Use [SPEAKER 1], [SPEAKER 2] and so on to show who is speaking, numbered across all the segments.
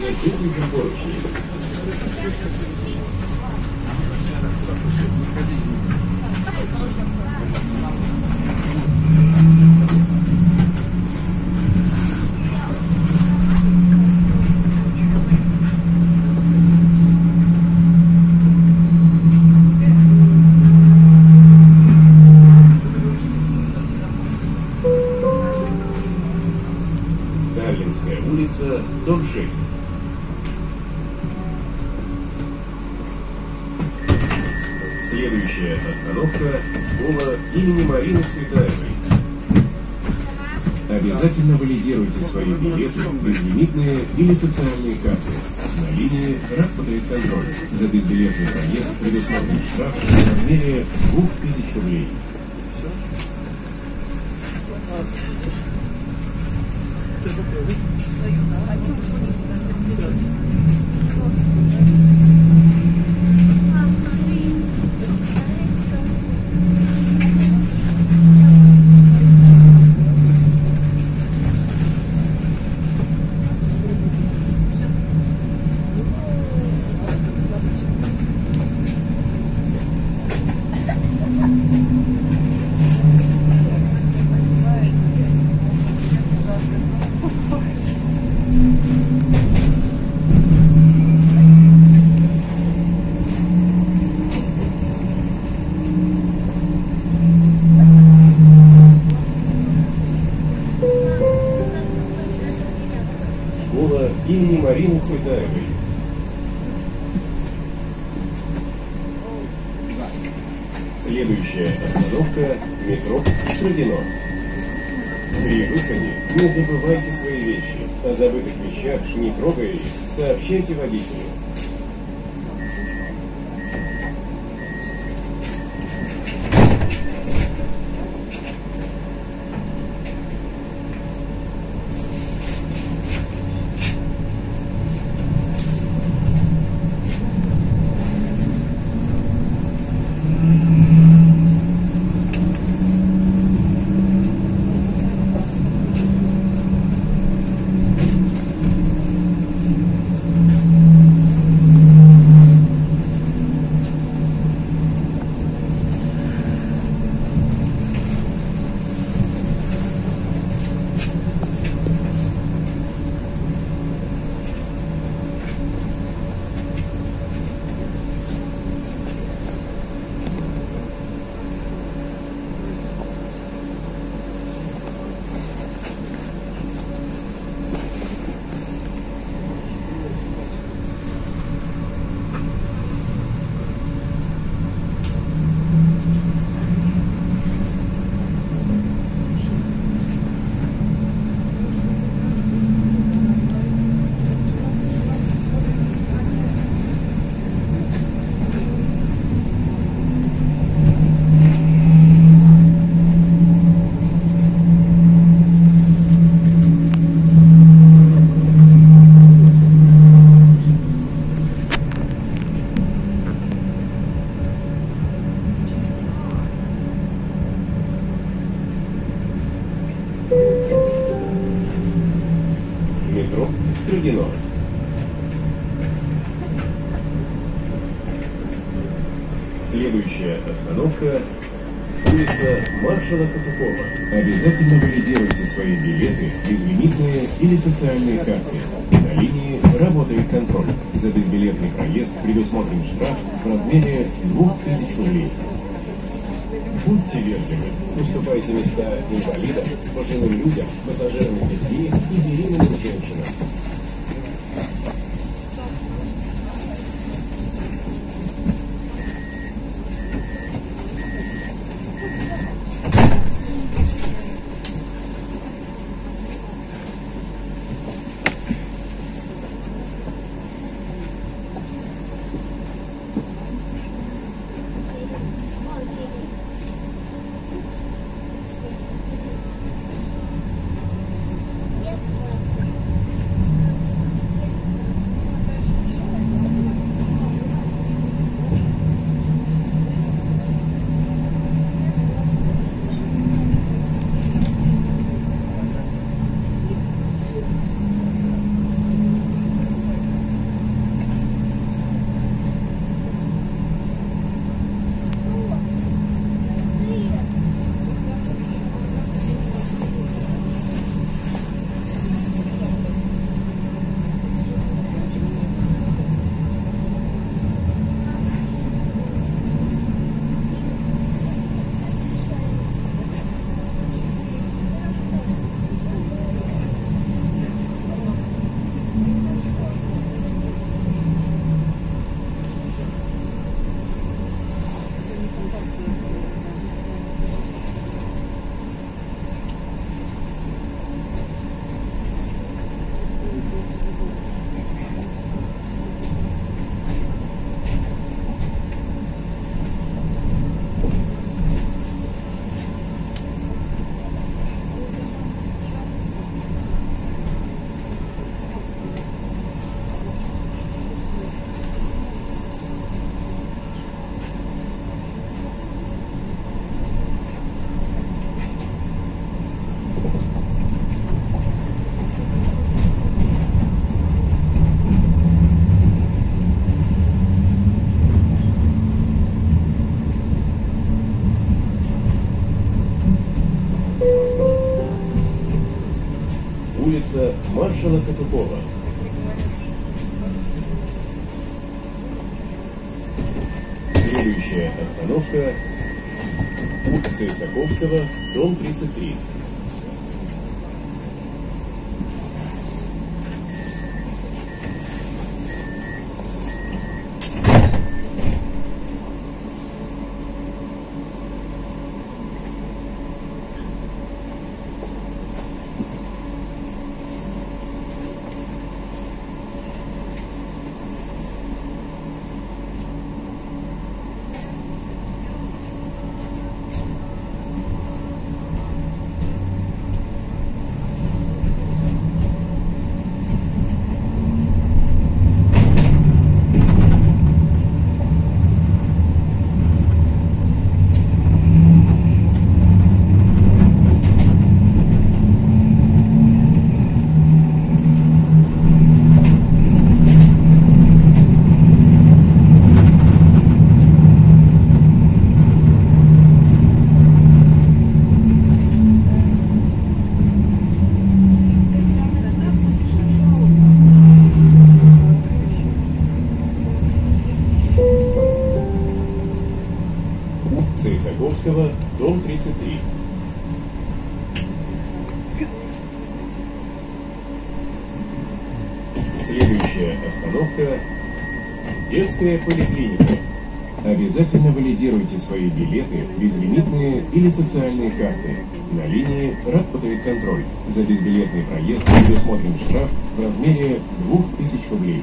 [SPEAKER 1] безопасности застегните остановка школа имени Марины Цветаевой. Обязательно валидируйте свои билеты, безлимитные или социальные карты. На линии работает контроль. За безбилетный проезд предусмотрен штраф в размере 2000 рублей. Школа имени Марины Цветаевой. Следующая остановка – метро Средино. При выходе не забывайте свои вещи. О забытых вещах, не трогая их, сообщайте водителю. Метро Строгино. Следующая остановка – улица маршала Катукова. Обязательно валидируйте свои билеты, безлимитные или социальные карты. На линии работает контроль. За безбилетный проезд предусмотрен штраф в размере 2000 рублей. Будьте вежливы, уступайте места инвалидам, пожилым людям, пассажирам с и беременным женщинам. Маршала Катукова. Следующая остановка улица Исаковского, дом 33. Улица Исаковского, дом 33. Следующая остановка – детская поликлиника. Обязательно валидируйте свои билеты, безлимитные или социальные карты. На линии работает контроль. За безбилетный проезд предусмотрен штраф в размере 2000 рублей.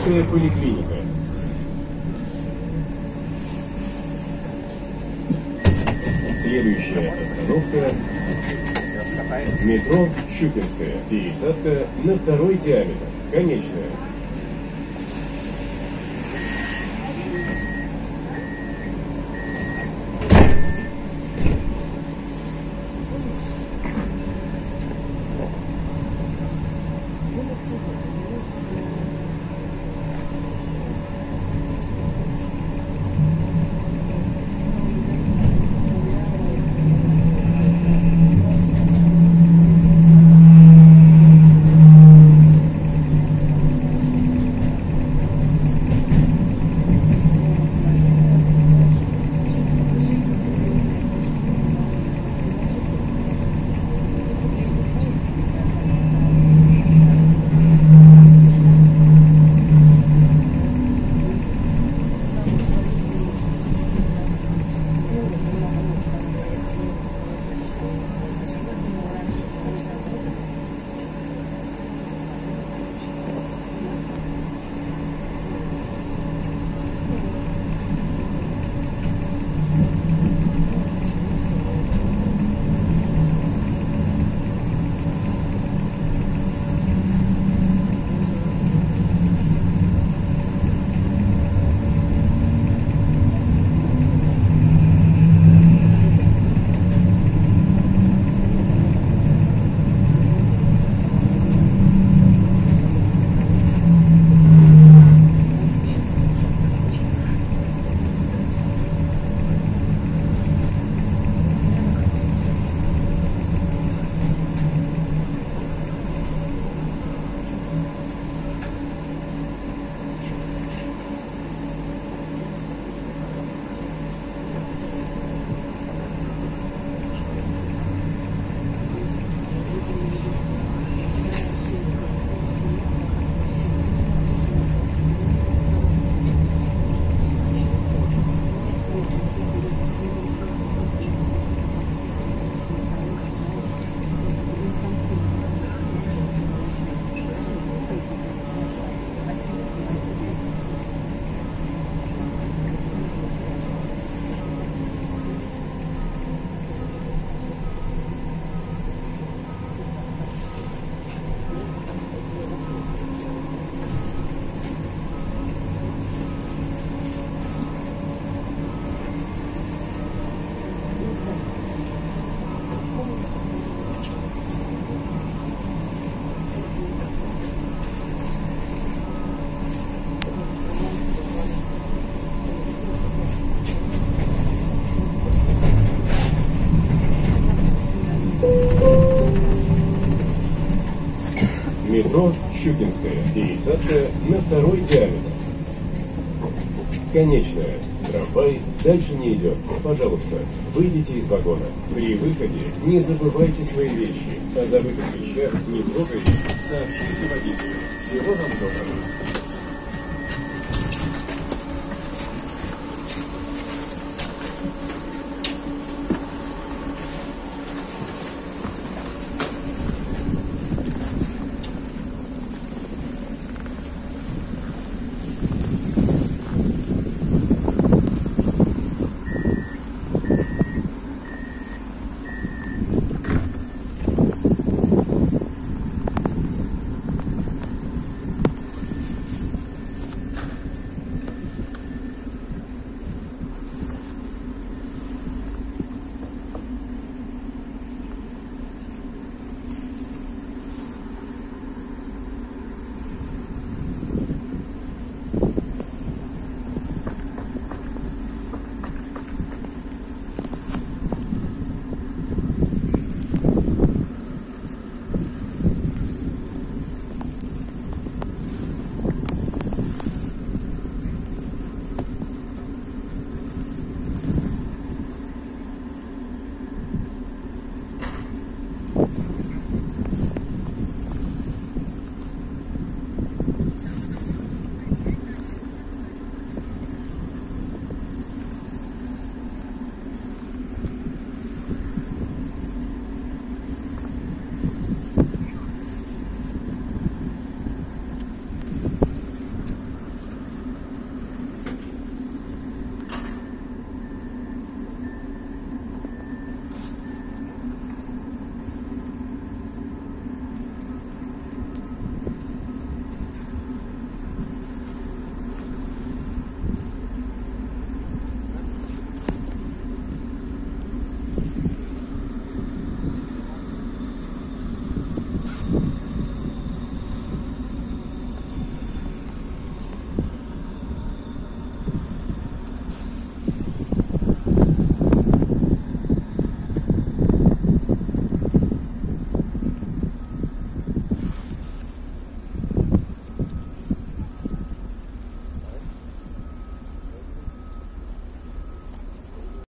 [SPEAKER 1] Детская поликлиника. Следующая остановка Метро Щукинская. Пересадка на второй диаметр. Конечная. Метро Щукинская. Пересадка на второй диаметр. Конечная. Трамвай дальше не идет. Пожалуйста, выйдите из вагона. При выходе не забывайте свои вещи. О забытых вещах не трогайте. Сообщите водителю. Всего вам доброго.